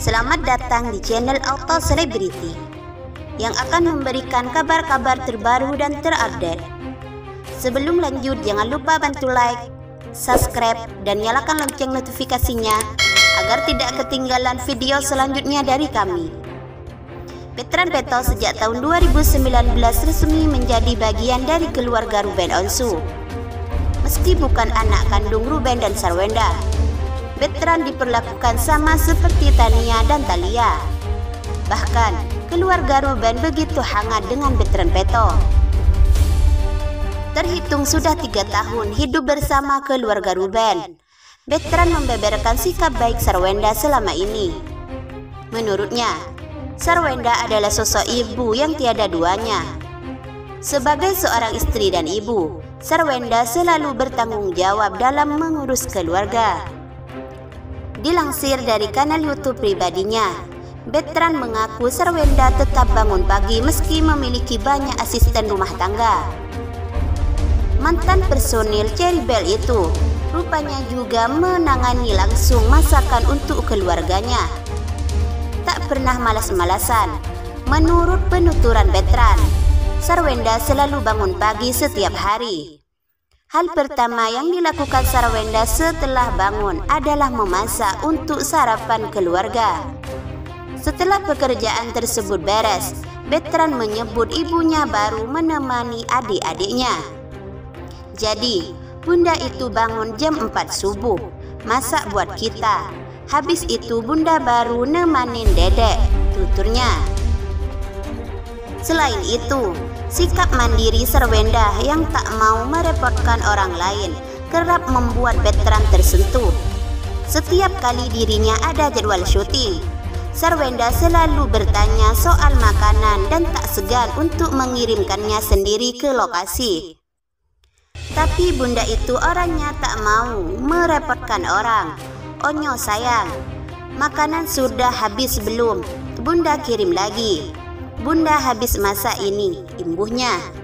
Selamat datang di channel Auto Celebrity yang akan memberikan kabar-kabar terbaru dan terupdate. Sebelum lanjut, jangan lupa bantu like, subscribe, dan nyalakan lonceng notifikasinya agar tidak ketinggalan video selanjutnya dari kami. Veteran Peto sejak tahun 2019 resmi menjadi bagian dari keluarga Ruben Onsu. Meski bukan anak kandung Ruben dan Sarwenda, veteran diperlakukan sama seperti Tania dan Talia. Bahkan, keluarga Ruben begitu hangat dengan veteran Peto. Terhitung sudah tiga tahun hidup bersama keluarga Ruben. Veteran membeberkan sikap baik Sarwenda selama ini. Menurutnya, Sarwenda adalah sosok ibu yang tiada duanya. Sebagai seorang istri dan ibu, Sarwenda selalu bertanggung jawab dalam mengurus keluarga. Dilansir dari kanal YouTube pribadinya, Betran mengaku Sarwenda tetap bangun pagi meski memiliki banyak asisten rumah tangga. Mantan personil Cherry Bell itu rupanya juga menangani langsung masakan untuk keluarganya tak pernah malas-malasan. Menurut penuturan veteran, Sarwenda selalu bangun pagi setiap hari. Hal pertama yang dilakukan Sarwenda setelah bangun adalah memasak untuk sarapan keluarga. Setelah pekerjaan tersebut beres, veteran menyebut ibunya baru menemani adik-adiknya. Jadi, bunda itu bangun jam 4 subuh, masak buat kita, Habis itu bunda baru nemanin dedek, tuturnya. Selain itu, sikap mandiri Serwenda yang tak mau merepotkan orang lain kerap membuat veteran tersentuh. Setiap kali dirinya ada jadwal syuting, Sarwenda selalu bertanya soal makanan dan tak segan untuk mengirimkannya sendiri ke lokasi. Tapi bunda itu orangnya tak mau merepotkan orang. Onyo sayang, makanan sudah habis belum? Bunda kirim lagi. Bunda habis masak ini, imbuhnya.